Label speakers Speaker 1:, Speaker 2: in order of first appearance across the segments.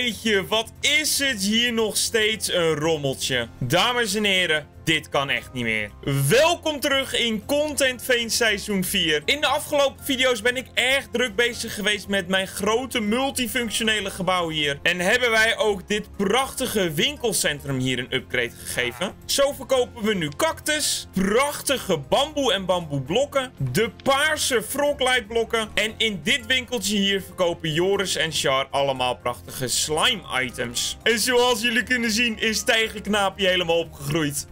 Speaker 1: Jeetje, wat is het hier nog steeds een rommeltje. Dames en heren, dit kan echt niet meer. Welkom terug in Content Vein seizoen 4. In de afgelopen video's ben ik erg druk bezig geweest met mijn grote multifunctionele gebouw hier. En hebben wij ook dit prachtige winkelcentrum hier een upgrade gegeven. Zo verkopen we nu cactus, prachtige bamboe en bamboeblokken, de paarse froglight blokken. En in dit winkeltje hier verkopen Joris en Char allemaal prachtige slime items. En zoals jullie kunnen zien is Tijgerknaapje helemaal opgegroeid.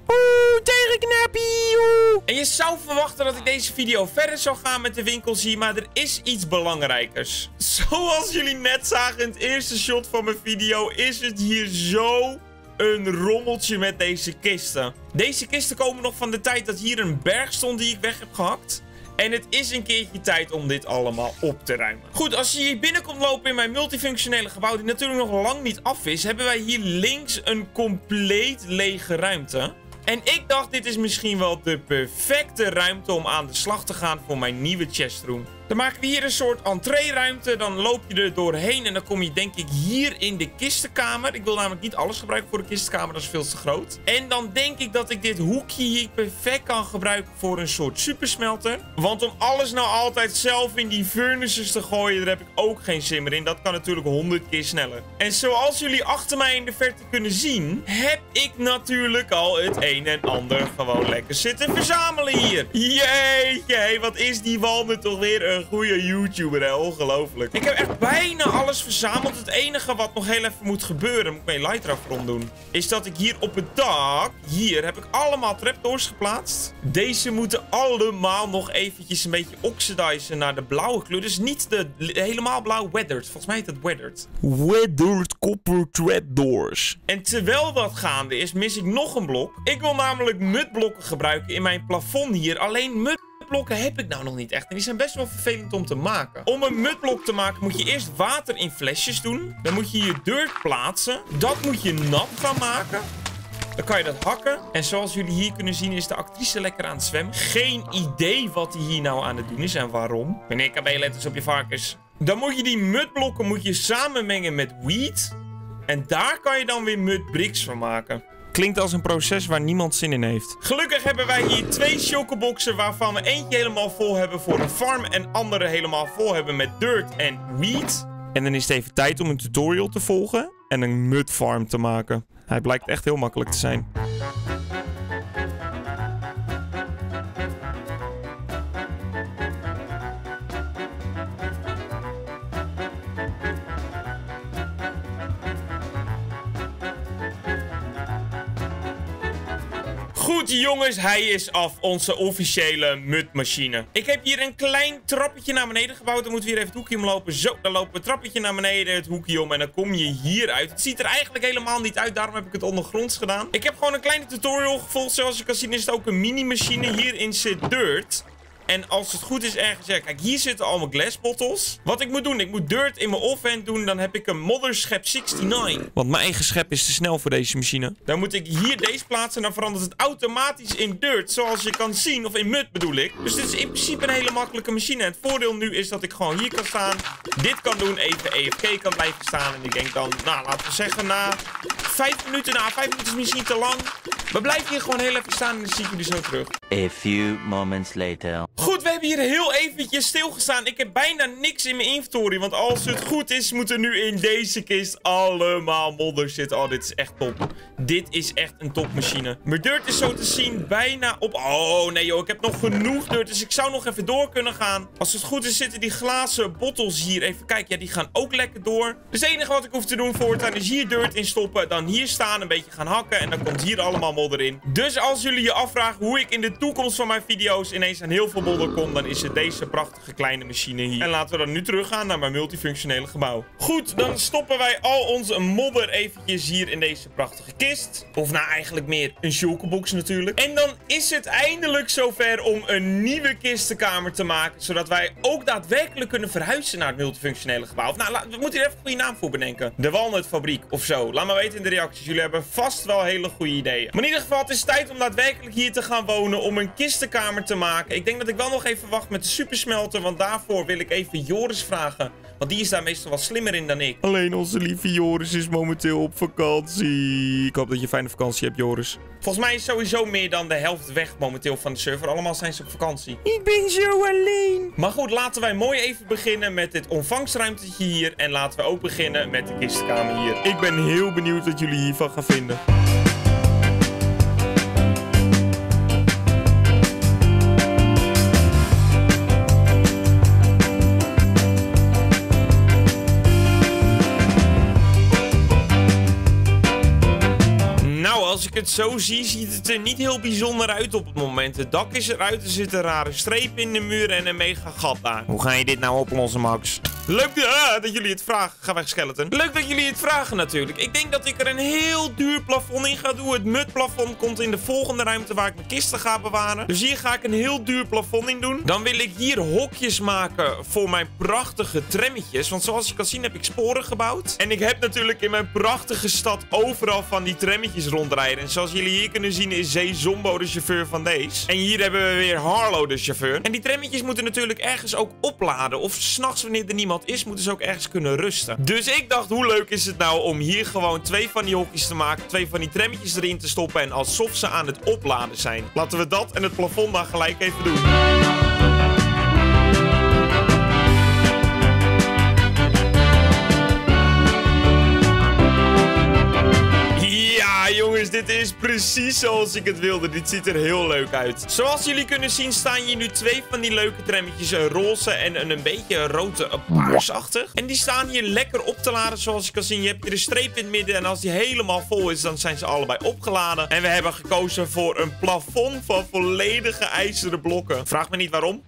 Speaker 1: Oeh. En je zou verwachten dat ik deze video verder zou gaan met de winkels hier, maar er is iets belangrijkers. Zoals jullie net zagen in het eerste shot van mijn video, is het hier zo een rommeltje met deze kisten. Deze kisten komen nog van de tijd dat hier een berg stond die ik weg heb gehakt. En het is een keertje tijd om dit allemaal op te ruimen. Goed, als je hier binnenkomt lopen in mijn multifunctionele gebouw, die natuurlijk nog lang niet af is, hebben wij hier links een compleet lege ruimte. En ik dacht, dit is misschien wel de perfecte ruimte om aan de slag te gaan voor mijn nieuwe chestroom. Dan maken we hier een soort entreeruimte. Dan loop je er doorheen en dan kom je denk ik hier in de kistenkamer. Ik wil namelijk niet alles gebruiken voor de kistenkamer, dat is veel te groot. En dan denk ik dat ik dit hoekje hier perfect kan gebruiken voor een soort supersmelter. Want om alles nou altijd zelf in die furnaces te gooien, daar heb ik ook geen zin meer in. Dat kan natuurlijk honderd keer sneller. En zoals jullie achter mij in de verte kunnen zien, heb ik natuurlijk al het een en ander gewoon lekker zitten verzamelen hier. Jeetje, wat is die walnut toch weer een een goede YouTuber, hè? Ongelooflijk. Ik heb echt bijna alles verzameld. Het enige wat nog heel even moet gebeuren, moet ik mijn lighter rond doen, is dat ik hier op het dak, hier, heb ik allemaal trapdoors geplaatst. Deze moeten allemaal nog eventjes een beetje oxidizen naar de blauwe kleur. Dus niet de helemaal blauw weathered. Volgens mij heet het weathered.
Speaker 2: Weathered copper trapdoors.
Speaker 1: En terwijl dat gaande is, mis ik nog een blok. Ik wil namelijk mudblokken gebruiken in mijn plafond hier. Alleen mud mudblokken heb ik nou nog niet echt. En die zijn best wel vervelend om te maken. Om een mudblok te maken moet je eerst water in flesjes doen. Dan moet je je dirt plaatsen. Dat moet je nat gaan maken. Dan kan je dat hakken. En zoals jullie hier kunnen zien is de actrice lekker aan het zwemmen. Geen idee wat hij hier nou aan het doen is en waarom. Meneer KB, let eens op je varkens. Dan moet je die mudblokken moet je samenmengen met wheat. En daar kan je dan weer mudbricks van maken.
Speaker 2: Klinkt als een proces waar niemand zin in heeft.
Speaker 1: Gelukkig hebben wij hier twee chocoboxen waarvan we eentje helemaal vol hebben voor een farm en andere helemaal vol hebben met dirt en wheat.
Speaker 2: En dan is het even tijd om een tutorial te volgen en een mud farm te maken. Hij blijkt echt heel makkelijk te zijn.
Speaker 1: Goed jongens, hij is af. Onze officiële mutmachine. Ik heb hier een klein trappetje naar beneden gebouwd. Dan moeten we hier even het hoekje omlopen. Zo, dan lopen we het trappetje naar beneden, het hoekje om. En dan kom je hier uit. Het ziet er eigenlijk helemaal niet uit. Daarom heb ik het ondergronds gedaan. Ik heb gewoon een kleine tutorial gevolgd. Zoals je kan zien is het ook een mini-machine. Hierin zit dirt. En als het goed is ergens... Ja, kijk, hier zitten allemaal glass bottles. Wat ik moet doen, ik moet dirt in mijn offhand doen. Dan heb ik een modderschep 69.
Speaker 2: Want mijn eigen schep is te snel voor deze machine.
Speaker 1: Dan moet ik hier deze plaatsen. En dan verandert het automatisch in dirt. Zoals je kan zien. Of in mud bedoel ik. Dus dit is in principe een hele makkelijke machine. Het voordeel nu is dat ik gewoon hier kan staan. Dit kan doen. Even EFK kan blijven staan. En ik denk dan, nou laten we zeggen na vijf minuten. Nou, vijf minuten is misschien te lang. We blijven hier gewoon heel even staan. En dan zie ik jullie zo terug.
Speaker 3: A few moments later.
Speaker 1: Goed, we hebben hier heel eventjes stilgestaan. Ik heb bijna niks in mijn inventory. Want als het goed is, moeten nu in deze kist allemaal modders zitten. Oh, dit is echt top. Dit is echt een topmachine. Mijn dirt is zo te zien bijna op... Oh, nee joh, ik heb nog genoeg dirt. Dus ik zou nog even door kunnen gaan. Als het goed is, zitten die glazen bottles hier. Even kijken, ja, die gaan ook lekker door. Dus het enige wat ik hoef te doen voortaan is hier dirt in stoppen. Dan hier staan, een beetje gaan hakken. En dan komt hier allemaal modder in. Dus als jullie je afvragen hoe ik in de toekomst van mijn video's ineens aan heel veel modder kom, dan is het deze prachtige kleine machine hier. En laten we dan nu teruggaan naar mijn multifunctionele gebouw. Goed, dan stoppen wij al onze modder eventjes hier in deze prachtige kist. Of nou eigenlijk meer een shulkerbox natuurlijk. En dan is het eindelijk zover om een nieuwe kistenkamer te maken, zodat wij ook daadwerkelijk kunnen verhuizen naar het multifunctionele gebouw. Of nou, we moeten hier even een goede naam voor bedenken. De Walnutfabriek of zo. Laat maar weten in de reacties. Jullie hebben vast wel hele goede ideeën. In ieder geval, het is tijd om daadwerkelijk hier te gaan wonen, om een kistenkamer te maken. Ik denk dat ik wel nog even wacht met de supersmelter, want daarvoor wil ik even Joris vragen Want die is daar meestal wat slimmer in dan ik.
Speaker 2: Alleen onze lieve Joris is momenteel op vakantie. Ik hoop dat je een fijne vakantie hebt, Joris.
Speaker 1: Volgens mij is sowieso meer dan de helft weg momenteel van de server. Allemaal zijn ze op vakantie.
Speaker 2: Ik ben zo alleen.
Speaker 1: Maar goed, laten wij mooi even beginnen met dit ontvangstruimtetje hier. En laten we ook beginnen met de kistkamer hier.
Speaker 2: Ik ben heel benieuwd wat jullie hiervan gaan vinden.
Speaker 1: Ik het zo zie, ziet het er niet heel bijzonder uit op het moment. Het dak is eruit, er zit een rare streep in de muur en een mega gat daar.
Speaker 2: Hoe ga je dit nou oplossen, Max?
Speaker 1: Leuk ah, dat jullie het vragen. Ga weg, skeleton. Leuk dat jullie het vragen natuurlijk. Ik denk dat ik er een heel duur plafond in ga doen. Het mudplafond komt in de volgende ruimte waar ik mijn kisten ga bewaren. Dus hier ga ik een heel duur plafond in doen. Dan wil ik hier hokjes maken voor mijn prachtige trammetjes. Want zoals je kan zien heb ik sporen gebouwd. En ik heb natuurlijk in mijn prachtige stad overal van die trammetjes rondrijden. Zoals jullie hier kunnen zien is Zee Zombo de chauffeur van deze. En hier hebben we weer Harlow de chauffeur. En die trammetjes moeten natuurlijk ergens ook opladen. Of s'nachts wanneer er niemand is, moeten ze ook ergens kunnen rusten. Dus ik dacht, hoe leuk is het nou om hier gewoon twee van die hokjes te maken. Twee van die trammetjes erin te stoppen. En alsof ze aan het opladen zijn. Laten we dat en het plafond dan gelijk even doen. Dit is precies zoals ik het wilde. Dit ziet er heel leuk uit. Zoals jullie kunnen zien staan hier nu twee van die leuke trammetjes. Een roze en een, een beetje rode eh, paarsachtig. En die staan hier lekker op te laden zoals je kan zien. Je hebt hier een streep in het midden en als die helemaal vol is, dan zijn ze allebei opgeladen. En we hebben gekozen voor een plafond van volledige ijzeren blokken. Vraag me niet waarom.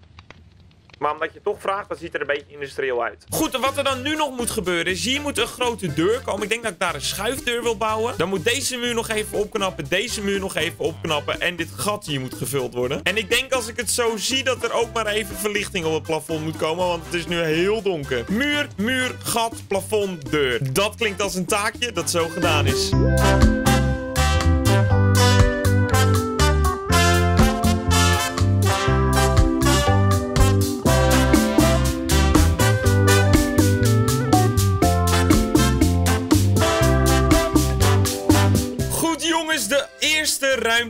Speaker 1: Maar omdat je toch vraagt, dan ziet er een beetje industrieel uit. Goed, wat er dan nu nog moet gebeuren is... hier moet een grote deur komen. Ik denk dat ik daar een schuifdeur wil bouwen. Dan moet deze muur nog even opknappen. Deze muur nog even opknappen. En dit gat hier moet gevuld worden. En ik denk als ik het zo zie... dat er ook maar even verlichting op het plafond moet komen. Want het is nu heel donker. Muur, muur, gat, plafond, deur. Dat klinkt als een taakje dat zo gedaan is.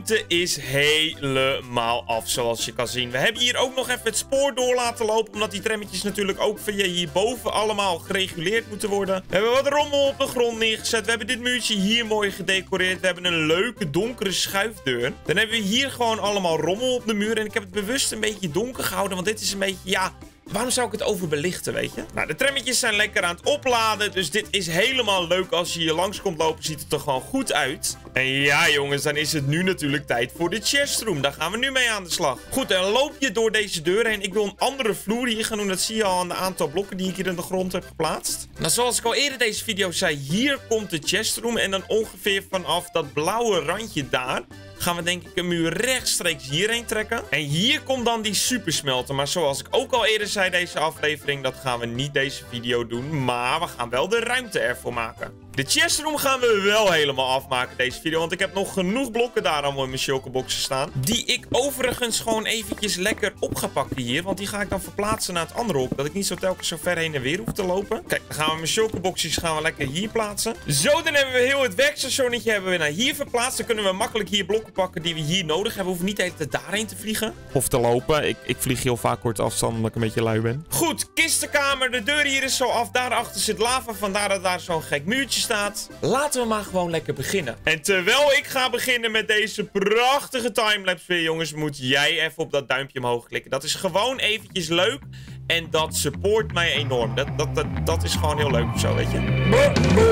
Speaker 1: Ruimte is helemaal af zoals je kan zien. We hebben hier ook nog even het spoor door laten lopen. Omdat die trammetjes natuurlijk ook via hierboven allemaal gereguleerd moeten worden. We hebben wat rommel op de grond neergezet. We hebben dit muurtje hier mooi gedecoreerd. We hebben een leuke donkere schuifdeur. Dan hebben we hier gewoon allemaal rommel op de muur. En ik heb het bewust een beetje donker gehouden. Want dit is een beetje, ja... Waarom zou ik het overbelichten, weet je? Nou, de trammetjes zijn lekker aan het opladen. Dus dit is helemaal leuk. Als je hier langs komt lopen, ziet het er gewoon goed uit. En ja, jongens, dan is het nu natuurlijk tijd voor de chestroom. Daar gaan we nu mee aan de slag. Goed, dan loop je door deze deur heen. Ik wil een andere vloer hier gaan doen. Dat zie je al aan de aantal blokken die ik hier in de grond heb geplaatst. Nou, zoals ik al eerder deze video zei, hier komt de chestroom. En dan ongeveer vanaf dat blauwe randje daar gaan we denk ik een muur rechtstreeks hierheen trekken. En hier komt dan die supersmelter. Maar zoals ik ook al eerder zei deze aflevering, dat gaan we niet deze video doen. Maar we gaan wel de ruimte ervoor maken. De chestroom gaan we wel helemaal afmaken deze video. Want ik heb nog genoeg blokken daar allemaal in mijn chocoboxen staan. Die ik overigens gewoon eventjes lekker op ga pakken hier. Want die ga ik dan verplaatsen naar het andere hok. Dat ik niet zo telkens zo ver heen en weer hoef te lopen. Kijk, dan gaan we mijn chocoboxjes gaan we lekker hier plaatsen. Zo, dan hebben we heel het werkstationnetje hebben we naar hier verplaatst. Dan kunnen we makkelijk hier blokken pakken die we hier nodig hebben. We hoeven niet de hele tijd daarheen te vliegen.
Speaker 2: Of te lopen. Ik, ik vlieg heel vaak kort afstand omdat ik een beetje lui ben.
Speaker 1: Goed, kistenkamer. De deur hier is zo af. Daarachter zit lava. Vandaar dat daar zo'n gek muurtje staat. Laten we maar gewoon lekker beginnen. En terwijl ik ga beginnen met deze prachtige timelapse weer, jongens, moet jij even op dat duimpje omhoog klikken. Dat is gewoon eventjes leuk. En dat support mij enorm. Dat, dat, dat, dat is gewoon heel leuk of zo, weet je.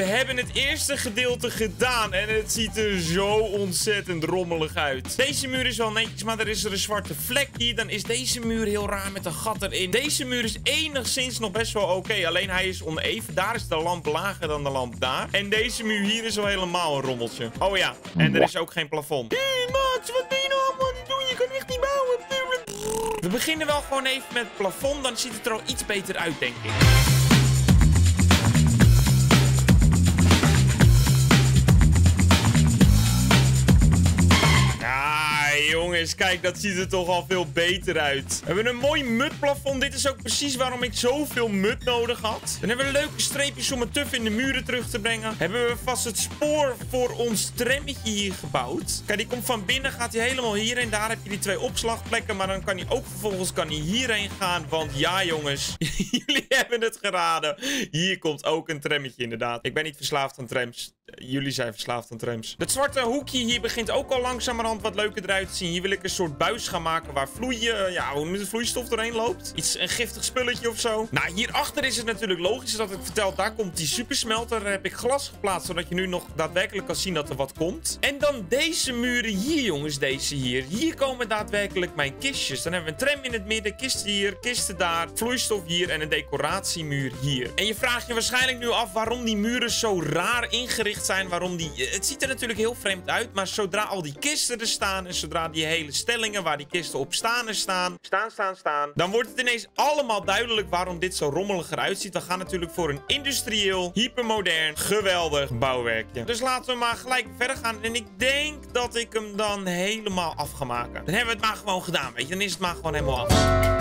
Speaker 1: We hebben het eerste gedeelte gedaan. En het ziet er zo ontzettend rommelig uit. Deze muur is wel netjes, maar er is er een zwarte vlek hier. Dan is deze muur heel raar met een gat erin. Deze muur is enigszins nog best wel oké. alleen hij is oneven. Daar is de lamp lager dan de lamp daar. En deze muur hier is al helemaal een rommeltje. Oh ja, en er is ook geen plafond. Hé, Max, wat ben je nou allemaal aan het doen? Je kan echt niet bouwen. We beginnen wel gewoon even met het plafond. Dan ziet het er al iets beter uit, denk ik. Kijk, dat ziet er toch al veel beter uit. We hebben een mooi mutplafond. Dit is ook precies waarom ik zoveel mut nodig had. Dan hebben we leuke streepjes om het tuf in de muren terug te brengen. Hebben we vast het spoor voor ons trammetje hier gebouwd. Kijk, die komt van binnen, gaat hij helemaal hierheen. Daar heb je die twee opslagplekken, maar dan kan hij ook vervolgens kan hij hierheen gaan. Want ja, jongens, jullie hebben het geraden. Hier komt ook een trammetje, inderdaad. Ik ben niet verslaafd aan trams. Jullie zijn verslaafd aan trams. Het zwarte hoekje hier begint ook al langzamerhand wat leuker eruit te zien. Hier een soort buis gaan maken waar vloeien, eh, ja, hoe vloeistof doorheen loopt. Iets, een giftig spulletje of zo. Nou, hierachter is het natuurlijk logisch dat ik vertel, daar komt die supersmelter. Daar heb ik glas geplaatst, zodat je nu nog daadwerkelijk kan zien dat er wat komt. En dan deze muren hier, jongens, deze hier. Hier komen daadwerkelijk mijn kistjes. Dan hebben we een tram in het midden, kisten hier, kisten daar, vloeistof hier en een decoratiemuur hier. En je vraagt je waarschijnlijk nu af waarom die muren zo raar ingericht zijn. Waarom die... Het ziet er natuurlijk heel vreemd uit, maar zodra al die kisten er staan en zodra die hele stellingen waar die kisten op staan er staan, staan, staan, staan, dan wordt het ineens allemaal duidelijk waarom dit zo rommelig eruit ziet. We gaan natuurlijk voor een industrieel, hypermodern, geweldig bouwwerkje. Dus laten we maar gelijk verder gaan. En ik denk dat ik hem dan helemaal af ga maken. Dan hebben we het maar gewoon gedaan, weet je. Dan is het maar gewoon helemaal af.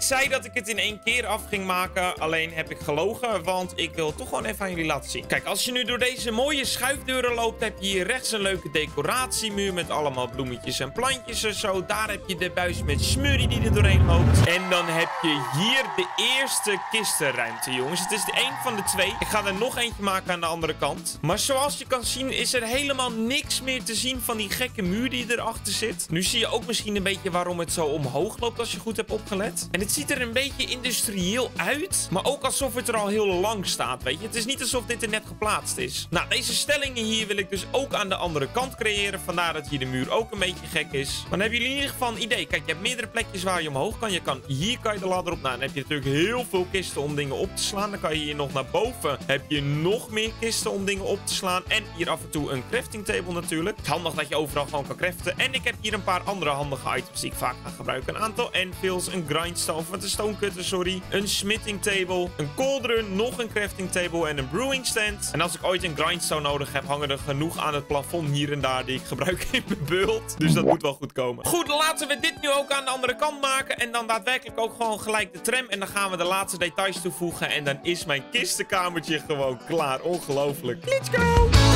Speaker 1: Ik zei dat ik het in één keer af ging maken. Alleen heb ik gelogen, want ik wil toch gewoon even aan jullie laten zien. Kijk, als je nu door deze mooie schuifdeuren loopt, heb je hier rechts een leuke decoratiemuur met allemaal bloemetjes en plantjes en zo. Daar heb je de buis met smurrie die er doorheen loopt. En dan heb je hier de eerste kistenruimte, jongens. Het is de één van de twee. Ik ga er nog eentje maken aan de andere kant. Maar zoals je kan zien is er helemaal niks meer te zien van die gekke muur die erachter zit. Nu zie je ook misschien een beetje waarom het zo omhoog loopt als je goed hebt opgelet. En het ziet er een beetje industrieel uit. Maar ook alsof het er al heel lang staat, weet je. Het is niet alsof dit er net geplaatst is. Nou, deze stellingen hier wil ik dus ook aan de andere kant creëren. Vandaar dat hier de muur ook een beetje gek is. Maar dan hebben jullie in ieder geval een idee. Kijk, je hebt meerdere plekjes waar je omhoog kan. Je kan hier kan je de ladder op. Nou, dan heb je natuurlijk heel veel kisten om dingen op te slaan. Dan kan je hier nog naar boven. Heb je nog meer kisten om dingen op te slaan. En hier af en toe een crafting table natuurlijk. Het handig dat je overal gewoon kan craften. En ik heb hier een paar andere handige items die ik vaak ga gebruiken. Een aantal enfields, een grind grindstone, wat een stonecutter, sorry. Een smithing table, een cauldron, nog een crafting table en een brewing stand. En als ik ooit een grindstone nodig heb, hangen er genoeg aan het plafond hier en daar die ik gebruik in mijn bult. Dus dat moet wel goed komen. Goed, laten we dit nu ook aan de andere kant maken. En dan daadwerkelijk ook gewoon gelijk de tram. En dan gaan we de laatste details toevoegen. En dan is mijn kistenkamertje gewoon klaar. Ongelooflijk. Let's go!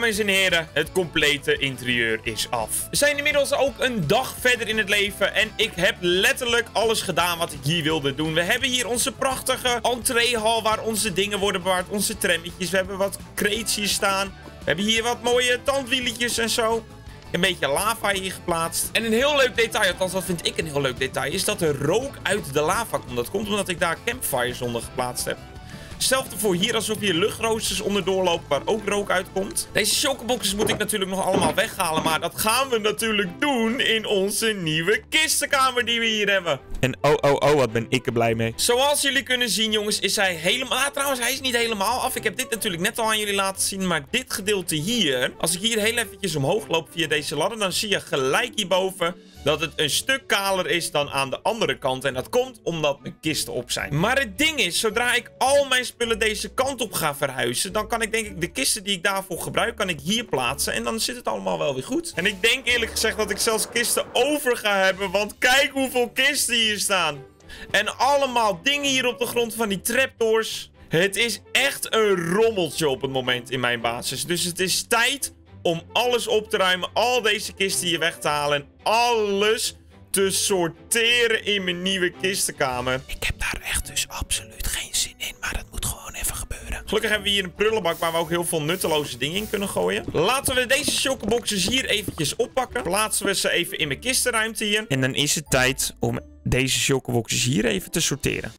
Speaker 1: Dames en heren, het complete interieur is af. We zijn inmiddels ook een dag verder in het leven en ik heb letterlijk alles gedaan wat ik hier wilde doen. We hebben hier onze prachtige entreehal waar onze dingen worden bewaard, onze trammetjes. We hebben wat kreetjes staan. We hebben hier wat mooie tandwieletjes en zo. Een beetje lava hier geplaatst. En een heel leuk detail, althans dat vind ik een heel leuk detail, is dat er rook uit de lava komt. Dat komt omdat ik daar campfires onder geplaatst heb. Hetzelfde voor hier, alsof hier luchtroosters onderdoor lopen waar ook rook uitkomt. Deze chocoboxes moet ik natuurlijk nog allemaal weghalen. Maar dat gaan we natuurlijk doen in onze nieuwe kistenkamer die we hier hebben.
Speaker 2: En oh, oh, oh, wat ben ik er blij mee.
Speaker 1: Zoals jullie kunnen zien, jongens, is hij helemaal... Ah, trouwens, hij is niet helemaal af. Ik heb dit natuurlijk net al aan jullie laten zien. Maar dit gedeelte hier... Als ik hier heel eventjes omhoog loop via deze ladder... dan zie je gelijk hierboven dat het een stuk kaler is dan aan de andere kant. En dat komt omdat mijn kisten op zijn. Maar het ding is, zodra ik al mijn spullen deze kant op ga verhuizen... dan kan ik denk ik de kisten die ik daarvoor gebruik, kan ik hier plaatsen. En dan zit het allemaal wel weer goed. En ik denk eerlijk gezegd dat ik zelfs kisten over ga hebben. Want kijk hoeveel kisten hier staan. En allemaal dingen hier op de grond van die trapdoors. Het is echt een rommeltje op het moment in mijn basis. Dus het is tijd om alles op te ruimen. Al deze kisten hier weg te halen. En alles te sorteren in mijn nieuwe kistenkamer.
Speaker 2: Ik heb daar echt dus absoluut geen zin in, maar het
Speaker 1: Gelukkig hebben we hier een prullenbak waar we ook heel veel nutteloze dingen in kunnen gooien. Laten we deze chocoboxes hier eventjes oppakken. Plaatsen we ze even in mijn kistenruimte hier.
Speaker 2: En dan is het tijd om deze chocoboxes hier even te sorteren.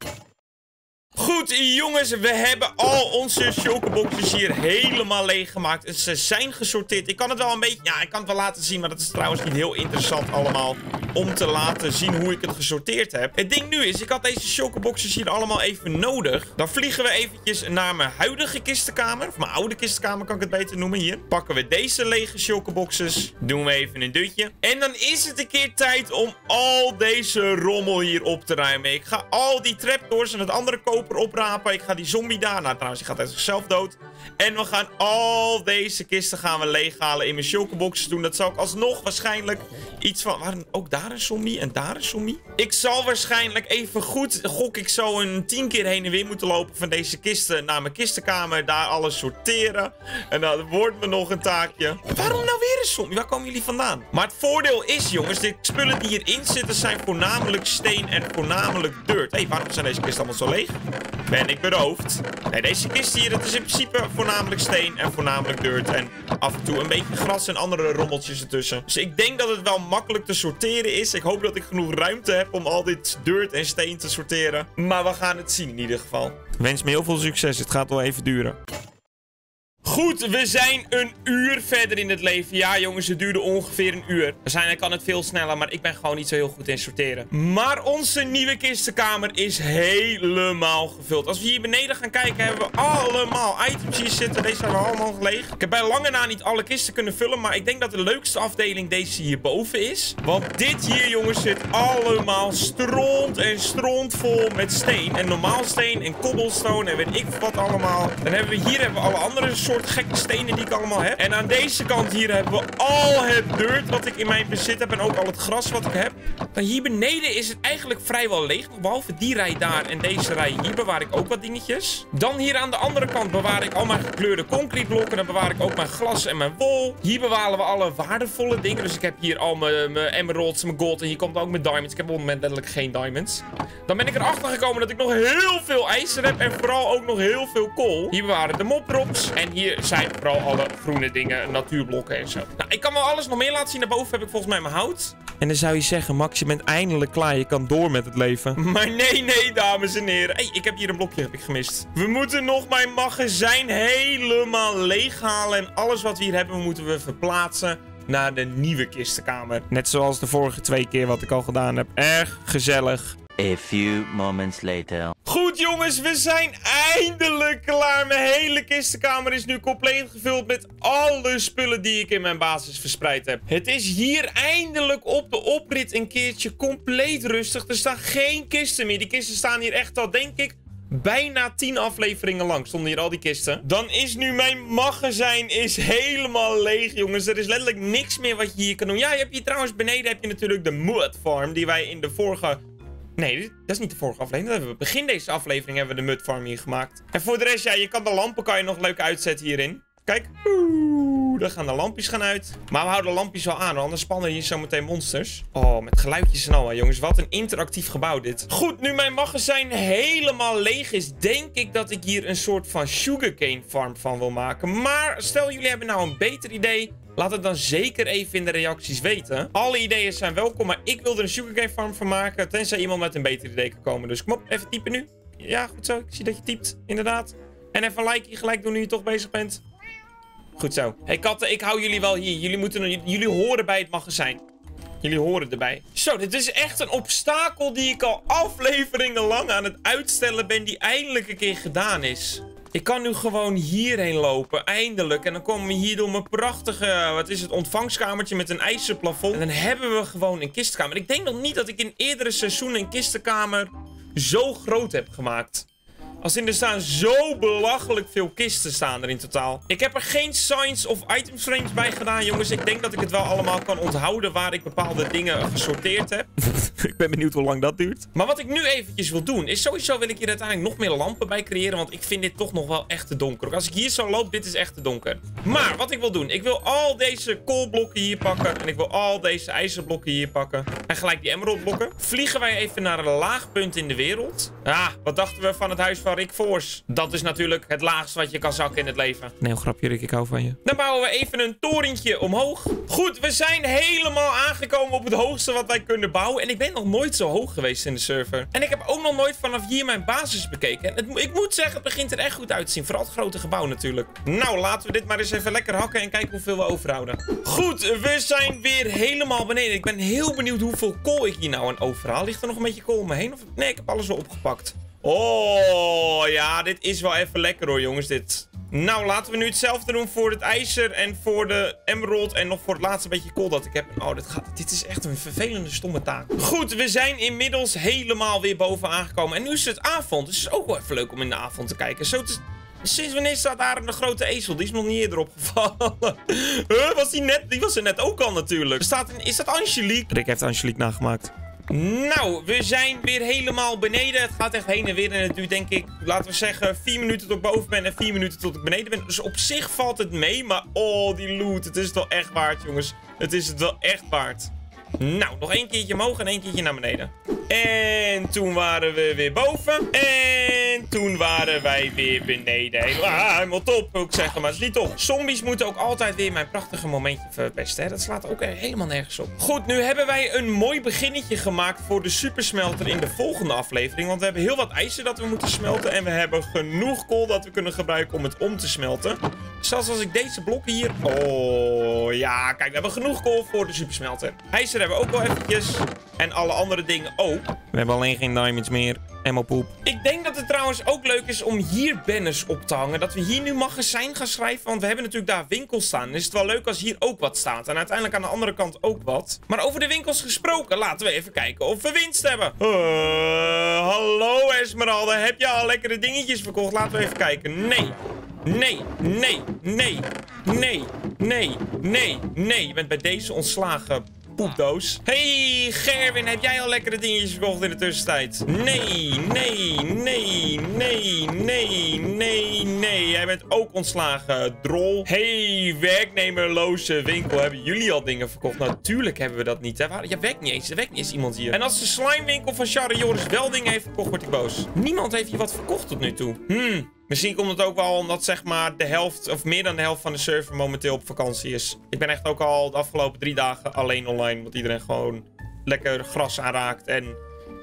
Speaker 1: Goed, jongens, we hebben al onze chocoboxes hier helemaal leeggemaakt. En ze zijn gesorteerd. Ik kan het wel een beetje... Ja, ik kan het wel laten zien, maar dat is trouwens niet heel interessant allemaal. Om te laten zien hoe ik het gesorteerd heb. Het ding nu is, ik had deze chocoboxes hier allemaal even nodig. Dan vliegen we eventjes naar mijn huidige kistenkamer. Of mijn oude kistenkamer kan ik het beter noemen hier. Pakken we deze lege chocoboxes. Doen we even een dutje. En dan is het een keer tijd om al deze rommel hier op te ruimen. Ik ga al die trapdoors en het andere kopen Ik ga die zombie daar. Nou, trouwens, die gaat uit zichzelf dood. En we gaan al deze kisten gaan we leeghalen in mijn chocoboxes doen. Dat zal ik alsnog waarschijnlijk iets van... Waren ook daar een zombie en daar een zombie? Ik zal waarschijnlijk even goed... Gok ik zo een tien keer heen en weer moeten lopen van deze kisten naar mijn kistenkamer. Daar alles sorteren. En dat wordt me nog een taakje. Waarom nou weer een zombie? Waar komen jullie vandaan? Maar het voordeel is, jongens, de spullen die hierin zitten zijn voornamelijk steen en voornamelijk dirt. Hé, hey, waarom zijn deze kisten allemaal zo leeg? Ben ik beroofd? Deze kist hier, het is in principe voornamelijk steen en voornamelijk dirt. En af en toe een beetje gras en andere rommeltjes ertussen. Dus ik denk dat het wel makkelijk te sorteren is. Ik hoop dat ik genoeg ruimte heb om al dit dirt en steen te sorteren. Maar we gaan het zien in ieder geval.
Speaker 2: Wens me heel veel succes. Het gaat wel even duren.
Speaker 1: Goed, we zijn een uur verder in het leven. Ja, jongens, het duurde ongeveer een uur. Waarschijnlijk kan het veel sneller, maar ik ben gewoon niet zo heel goed in sorteren. Maar onze nieuwe kistenkamer is helemaal gevuld. Als we hier beneden gaan kijken, hebben we allemaal items hier zitten. Deze hebben we allemaal leeg. Ik heb bij lange na niet alle kisten kunnen vullen, maar ik denk dat de leukste afdeling deze hierboven is. Want dit hier, jongens, zit allemaal stront en stront vol met steen. En normaal steen en cobblestone en weet ik wat allemaal. Dan hebben we hier hebben we alle andere soorten soort gekke stenen die ik allemaal heb. En aan deze kant hier hebben we al het dirt wat ik in mijn bezit heb. En ook al het gras wat ik heb. Dan hier beneden is het eigenlijk vrijwel leeg. Behalve die rij daar en deze rij hier bewaar ik ook wat dingetjes. Dan hier aan de andere kant bewaar ik al mijn gekleurde concreteblokken. Dan bewaar ik ook mijn glas en mijn wol. Hier bewaren we alle waardevolle dingen. Dus ik heb hier al mijn, mijn emeralds, mijn gold. En hier komt ook mijn diamonds. Ik heb op het moment letterlijk geen diamonds. Dan ben ik erachter gekomen dat ik nog heel veel ijzer heb. En vooral ook nog heel veel kool. Hier bewaren de moprops. En hier hier zijn vooral alle groene dingen, natuurblokken en zo. Nou, ik kan wel alles nog meer laten zien. Daarboven heb ik volgens mij mijn hout.
Speaker 2: En dan zou je zeggen, Max, je bent eindelijk klaar. Je kan door met het leven.
Speaker 1: Maar nee, nee, dames en heren. hey, ik heb hier een blokje heb ik gemist. We moeten nog mijn magazijn helemaal leeghalen. En alles wat we hier hebben, moeten we verplaatsen naar de nieuwe kistenkamer.
Speaker 2: Net zoals de vorige twee keer wat ik al gedaan heb. Erg gezellig.
Speaker 3: A few moments later.
Speaker 1: Goed jongens, we zijn eindelijk klaar. Mijn hele kistenkamer is nu compleet gevuld met alle spullen die ik in mijn basis verspreid heb. Het is hier eindelijk op de oprit een keertje compleet rustig. Er staan geen kisten meer. Die kisten staan hier echt al, denk ik, bijna 10 afleveringen lang stonden hier al die kisten. Dan is nu mijn magazijn is helemaal leeg, jongens. Er is letterlijk niks meer wat je hier kan doen. Ja, je hebt hier trouwens beneden heb je natuurlijk de Mud Farm... die wij in de vorige Nee, dat is niet de vorige aflevering. Begin deze aflevering hebben we de mud farm hier gemaakt. En voor de rest, ja, je kan de lampen kan je nog leuk uitzetten hierin. Kijk. Oeh, daar gaan de lampjes gaan uit. Maar we houden de lampjes wel aan, anders spannen hier zometeen monsters. Oh, met geluidjes en al, jongens. Wat een interactief gebouw dit. Goed, nu mijn magazijn helemaal leeg is, denk ik dat ik hier een soort van sugarcane farm van wil maken. Maar stel jullie hebben nou een beter idee... Laat het dan zeker even in de reacties weten. Alle ideeën zijn welkom, maar ik wil er een sugarcane farm van maken. Tenzij iemand met een beter idee kan komen. Dus kom op, even typen nu. Ja, goed zo. Ik zie dat je typt, inderdaad. En even een gelijk doen nu je toch bezig bent. Goed zo. Hey katten, ik hou jullie wel hier. Jullie, moeten, jullie horen bij het magazijn. Jullie horen erbij. Zo, dit is echt een obstakel die ik al afleveringen lang aan het uitstellen ben. Die eindelijk een keer gedaan is. Ik kan nu gewoon hierheen lopen, eindelijk. En dan komen we hier door mijn prachtige, wat is het, ontvangskamertje met een ijzeren plafond. En dan hebben we gewoon een kistkamer. Ik denk nog niet dat ik in eerdere seizoenen een kistenkamer zo groot heb gemaakt. Als in er staan zo belachelijk veel kisten staan er in totaal. Ik heb er geen signs of item frames bij gedaan, jongens. Ik denk dat ik het wel allemaal kan onthouden waar ik bepaalde dingen gesorteerd heb.
Speaker 2: ik ben benieuwd hoe lang dat duurt.
Speaker 1: Maar wat ik nu eventjes wil doen, is sowieso wil ik hier uiteindelijk nog meer lampen bij creëren. Want ik vind dit toch nog wel echt te donker. Als ik hier zo loop, dit is echt te donker. Maar wat ik wil doen, ik wil al deze koolblokken hier pakken. En ik wil al deze ijzerblokken hier pakken. En gelijk die emeraldblokken. Vliegen wij even naar een laag punt in de wereld. Ah, wat dachten we van het huis van Rick Force? Dat is natuurlijk het laagste wat je kan zakken in het leven.
Speaker 2: Nee, grapje Rick, ik hou van je.
Speaker 1: Dan bouwen we even een torentje omhoog. Goed, we zijn helemaal aangekomen op het hoogste wat wij kunnen bouwen. En ik ben nog nooit zo hoog geweest in de server. En ik heb ook nog nooit vanaf hier mijn basis bekeken. En het, ik moet zeggen, het begint er echt goed uit te zien. Vooral het grote gebouw natuurlijk. Nou, laten we dit maar eens even lekker hakken en kijken hoeveel we overhouden. Goed, we zijn weer helemaal beneden. Ik ben heel benieuwd hoeveel kool ik hier nou aan overhaal. Ligt er nog een beetje kool om me heen? Of... Nee, ik heb alles al opgepakt. Oh, ja, dit is wel even lekker hoor, jongens, dit. Nou, laten we nu hetzelfde doen voor het ijzer en voor de emerald en nog voor het laatste beetje kool dat ik heb. Oh, dit, gaat, dit is echt een vervelende, stomme taak. Goed, we zijn inmiddels helemaal weer boven aangekomen. En nu is het avond, het is ook wel even leuk om in de avond te kijken. Zo. Sinds wanneer staat daar een grote ezel? Die is nog niet eerder opgevallen. huh, was die net? Die was er net ook al natuurlijk. Staat een, is dat Angelique?
Speaker 2: Rick heeft Angelique nagemaakt.
Speaker 1: Nou, we zijn weer helemaal beneden. Het gaat echt heen en weer. En het duurt denk ik, laten we zeggen, 4 minuten tot ik boven ben en 4 minuten tot ik beneden ben. Dus op zich valt het mee. Maar oh, die loot. Het is het wel echt waard, jongens. Het is het wel echt waard. Nou, nog één keertje omhoog en één keertje naar beneden. En toen waren we weer boven. En toen waren wij weer beneden. Helemaal, top, ik zeggen. Maar het is niet top. Zombies moeten ook altijd weer mijn prachtige momentje verpesten. Dat slaat ook helemaal nergens op. Goed, nu hebben wij een mooi beginnetje gemaakt voor de supersmelter in de volgende aflevering. Want we hebben heel wat ijzer dat we moeten smelten. En we hebben genoeg kool dat we kunnen gebruiken om het om te smelten. Zelfs als ik deze blokken hier... Oh, ja. Kijk, we hebben genoeg kool voor de supersmelter. IJzer hebben we ook wel eventjes. En alle andere dingen ook.
Speaker 2: We hebben alleen geen diamonds meer. Helemaal poep.
Speaker 1: Ik denk dat het trouwens ook leuk is om hier banners op te hangen. Dat we hier nu magazijn gaan schrijven. Want we hebben natuurlijk daar winkels staan. Is het wel leuk als hier ook wat staat. En uiteindelijk aan de andere kant ook wat. Maar over de winkels gesproken, laten we even kijken of we winst hebben. Uh, hallo Esmeralda, heb je al lekkere dingetjes verkocht? Laten we even kijken. Nee. Nee, nee, nee, nee, nee, nee, nee. Je bent bij deze ontslagen poepdoos. Hey, Gerwin, heb jij al lekkere dingetjes verkocht in de tussentijd? Nee, nee, nee, nee, nee, nee, nee. Jij bent ook ontslagen, drol. Hey, werknemerloze winkel. Hebben jullie al dingen verkocht? Natuurlijk hebben we dat niet. Hè? Je werkt niet eens. Er niet eens iemand hier. En als de slimewinkel van Charlie Joris wel dingen heeft verkocht, word ik boos. Niemand heeft hier wat verkocht tot nu toe. Hmm. Misschien komt het ook wel omdat zeg maar de helft of meer dan de helft van de server momenteel op vakantie is. Ik ben echt ook al de afgelopen drie dagen alleen online. Want iedereen gewoon lekker gras aanraakt en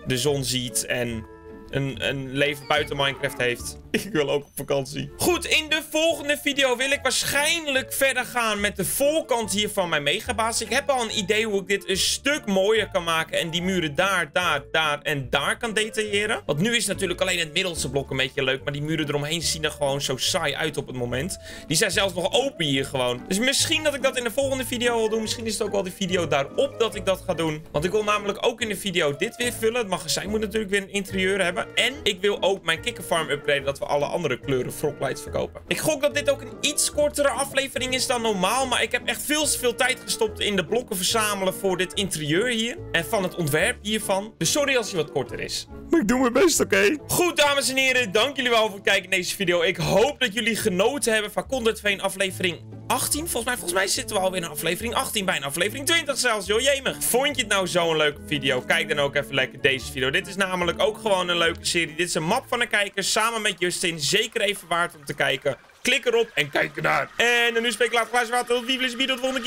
Speaker 1: de zon ziet en een, een leven buiten Minecraft heeft. Ik wil ook op vakantie. Goed, in de volgende video wil ik waarschijnlijk verder gaan met de voorkant hier van mijn megabaas. Ik heb al een idee hoe ik dit een stuk mooier kan maken. En die muren daar, daar, daar en daar kan detailleren. Want nu is natuurlijk alleen het middelste blok een beetje leuk. Maar die muren eromheen zien er gewoon zo saai uit op het moment. Die zijn zelfs nog open hier gewoon. Dus misschien dat ik dat in de volgende video wil doen. Misschien is het ook wel de video daarop dat ik dat ga doen. Want ik wil namelijk ook in de video dit weer vullen. Het magazijn moet natuurlijk weer een interieur hebben. En ik wil ook mijn kikkerfarm upgraden. Dat we alle andere kleuren froglights verkopen. Ik gok dat dit ook een iets kortere aflevering is dan normaal. Maar ik heb echt veel te veel tijd gestopt in de blokken verzamelen voor dit interieur hier. En van het ontwerp hiervan. Dus sorry als hij wat korter is.
Speaker 2: Maar ik doe mijn best, oké?
Speaker 1: Goed, dames en heren. Dank jullie wel voor het kijken naar deze video. Ik hoop dat jullie genoten hebben van Content Veen aflevering 18. Volgens mij, volgens mij zitten we alweer in aflevering 18. Bijna aflevering 20 zelfs, joh. Jemig. Vond je het nou zo'n leuke video? Kijk dan ook even lekker deze video. Dit is namelijk ook gewoon een leuke serie. Dit is een map van een kijker samen met Justin. Zeker even waard om te kijken. Klik erop en kijk ernaar. En nu spreek ik later glaasje water. Tot wie tot de volgende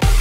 Speaker 1: keer.